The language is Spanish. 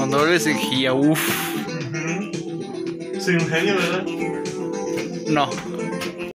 Con doble cejilla, uff. Soy un genio, ¿verdad? No.